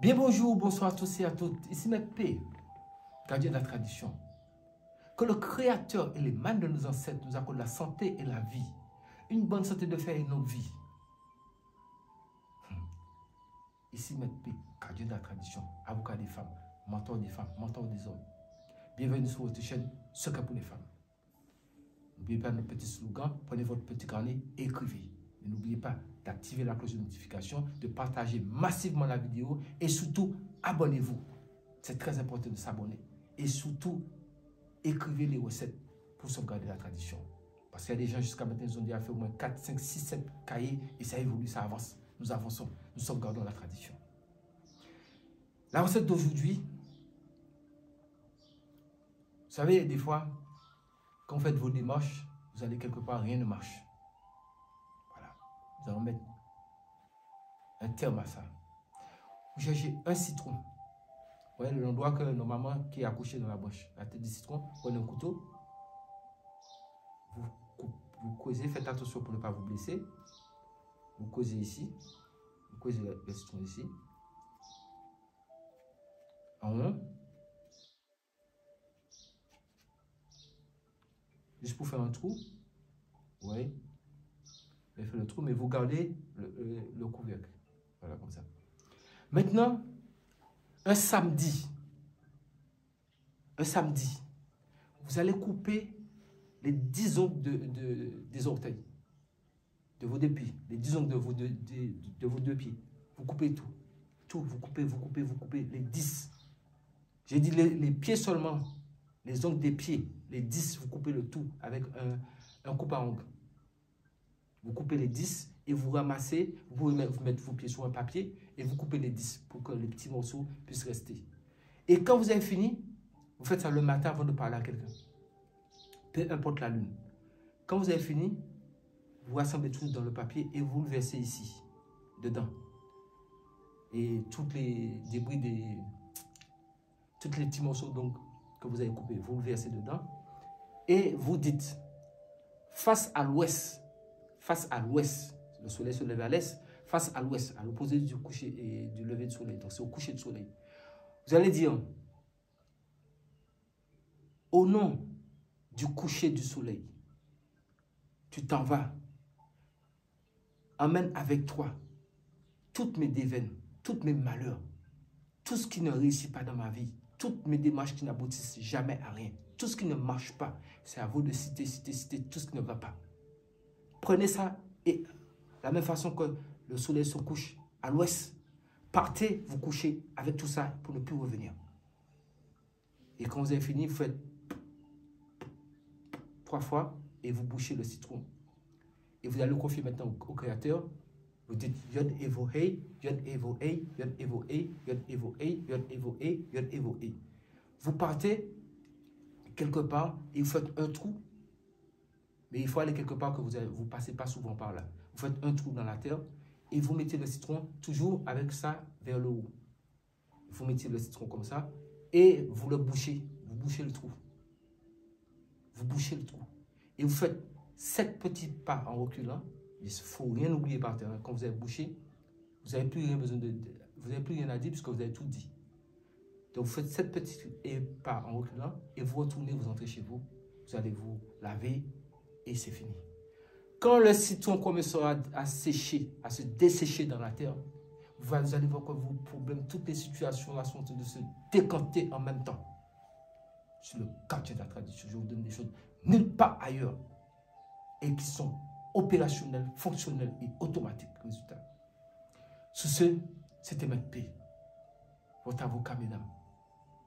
Bien bonjour, bonsoir à tous et à toutes. Ici Maître P, gardien de la tradition. Que le Créateur et les mains de nos ancêtres nous accordent la santé et la vie. Une bonne santé de faire une autre vie. Hmm. Ici Maître P, gardien de la tradition, avocat des femmes, mentor des femmes, mentor des hommes. Bienvenue sur votre chaîne Secret pour les femmes. N'oubliez pas notre petit slogan, prenez votre petit carnet et écrivez. N'oubliez pas d'activer la cloche de notification, de partager massivement la vidéo et surtout, abonnez-vous. C'est très important de s'abonner. Et surtout, écrivez les recettes pour sauvegarder la tradition. Parce qu'il y a des gens jusqu'à maintenant, ils ont déjà fait au moins 4, 5, 6, 7 cahiers et ça évolue, ça avance. Nous avançons, nous sauvegardons la tradition. La recette d'aujourd'hui, vous savez, des fois, quand vous faites vos démarches, vous allez quelque part, rien ne marche. Mettre un terme à ça. Vous cherchez un citron. Vous voyez l'endroit que normalement qui est accouché dans la bouche. La tête du citron, prenez un couteau. Vous, vous causez, faites attention pour ne pas vous blesser. Vous causez ici. Vous causez le, citron ici. En un. Juste pour faire un trou. Vous voyez fait le trou, mais vous gardez le, couvercle. Voilà, comme ça. Maintenant, un samedi, un samedi, vous allez couper les 10 ongles de, des orteils, de vos deux pieds, les 10 ongles de vos deux, de, vos deux pieds. Vous coupez tout. Tout, vous coupez, vous coupez, vous coupez, les 10. J'ai dit les, pieds seulement, les ongles des pieds, les 10, vous coupez le tout avec un, un coupe à ongles. Vous coupez les 10 et vous ramassez, vous pouvez mettre vos pieds sur un papier et vous coupez les 10 pour que les petits morceaux puissent rester. Et quand vous avez fini, vous faites ça le matin avant de parler à quelqu'un. Peu importe la lune. Quand vous avez fini, vous rassemblez tout dans le papier et vous le versez ici, dedans. Et tous les débris des... Tous les petits morceaux donc, que vous avez coupés, vous le versez dedans. Et vous dites, face à l'ouest, face à l'ouest. Le soleil se lève à l'est, face à l'ouest, à l'opposé du coucher et du lever du soleil. Donc c'est au coucher du soleil. Vous allez dire, au nom du coucher du soleil, tu t'en vas. Emmène avec toi toutes mes déveines, tous mes malheurs, tout ce qui ne réussit pas dans ma vie, toutes mes démarches qui n'aboutissent jamais à rien, tout ce qui ne marche pas. C'est à vous de citer, citer, citer tout ce qui ne va pas. Prenez ça et la même façon que le soleil se couche à l'ouest, partez vous coucher avec tout ça pour ne plus revenir. Et quand vous avez fini, vous faites trois fois et vous bouchez le citron. Et vous allez le confier maintenant au, Créateur. Vous dites Yod Evo Hey, Yod Evo Hey, Yod Evo Hey, Yod Evo Hey, Yod Evo Hey, Yod. Vous partez quelque part et vous faites un trou mais il faut aller quelque part que vous ne vous passez pas souvent par là. Vous faites un trou dans la terre et vous mettez le citron toujours avec ça vers le haut. Vous mettez le citron comme ça et vous le bouchez. Vous bouchez le trou. Vous bouchez le trou. Et vous faites sept petits pas en reculant. Il ne faut rien oublier par terre. Quand vous avez bouché, vous n'avez plus rien besoin de, vous n'avez plus rien à dire puisque vous avez tout dit. Donc vous faites sept petits pas en reculant et vous retournez, vous entrez chez vous. Vous allez vous laver, et c'est fini. Quand le citron commencera à sécher, à se dessécher dans la terre, vous allez voir que vos problèmes, toutes les situations là sont en train de se décanter en même temps. Sur le quartier de la tradition, je vous donne des choses nulle part ailleurs et qui sont opérationnelles, fonctionnelles et automatiques. Résultat. Sous ce, c'était P, votre avocat, mesdames.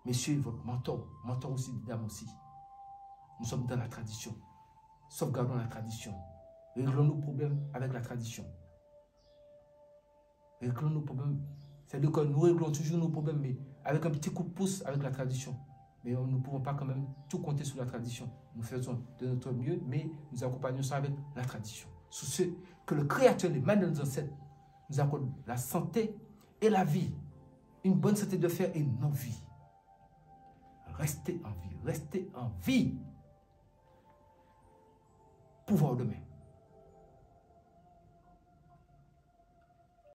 Messieurs, votre mentor, mentor aussi, dames aussi. Nous sommes dans la tradition sauvegardons la tradition. Réglons nos problèmes avec la tradition. Réglons nos problèmes. C'est-à-dire que nous réglons toujours nos problèmes, mais avec un petit coup de pouce avec la tradition. Mais nous ne pouvons pas quand même tout compter sur la tradition. Nous faisons de notre mieux, mais nous accompagnons ça avec la tradition. Sous ce que le Créateur, les mains de nos ancêtres, nous accorde la santé et la vie. Une bonne santé de fer et non vie. Restez en vie, restez en vie पूर्व में